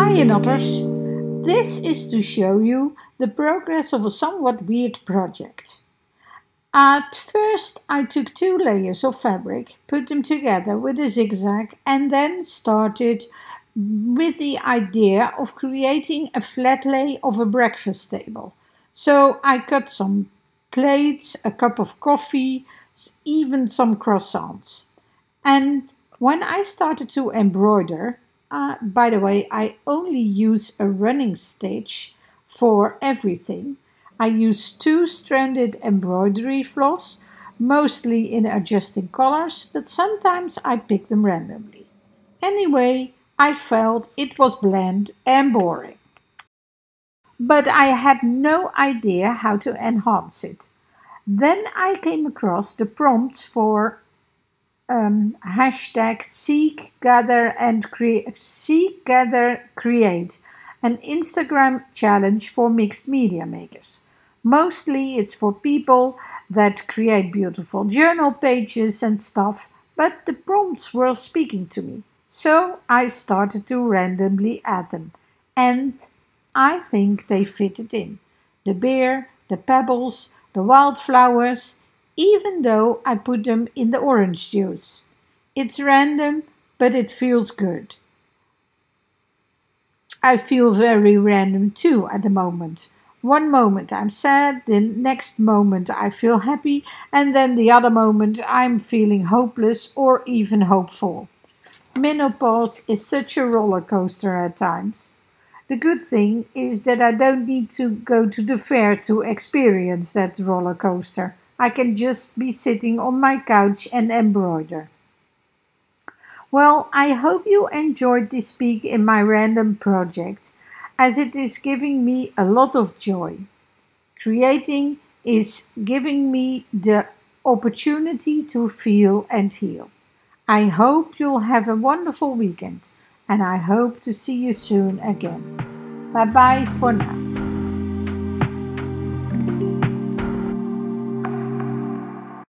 Hi otters! This is to show you the progress of a somewhat weird project. At first I took two layers of fabric, put them together with a zigzag and then started with the idea of creating a flat lay of a breakfast table. So I cut some plates, a cup of coffee, even some croissants. And when I started to embroider, uh, by the way, I only use a running stitch for everything. I use two-stranded embroidery floss, mostly in adjusting colors, but sometimes I pick them randomly. Anyway, I felt it was bland and boring. But I had no idea how to enhance it. Then I came across the prompts for um, hashtag seek, gather, and create. Seek, gather, create, an Instagram challenge for mixed media makers. Mostly it's for people that create beautiful journal pages and stuff, but the prompts were speaking to me. So I started to randomly add them, and I think they fitted in. The bear, the pebbles, the wildflowers, even though I put them in the orange juice. It's random, but it feels good. I feel very random too at the moment. One moment I'm sad, the next moment I feel happy, and then the other moment I'm feeling hopeless or even hopeful. Menopause is such a roller coaster at times. The good thing is that I don't need to go to the fair to experience that roller coaster. I can just be sitting on my couch and embroider. Well, I hope you enjoyed this peek in my random project, as it is giving me a lot of joy. Creating is giving me the opportunity to feel and heal. I hope you'll have a wonderful weekend, and I hope to see you soon again. Bye bye for now.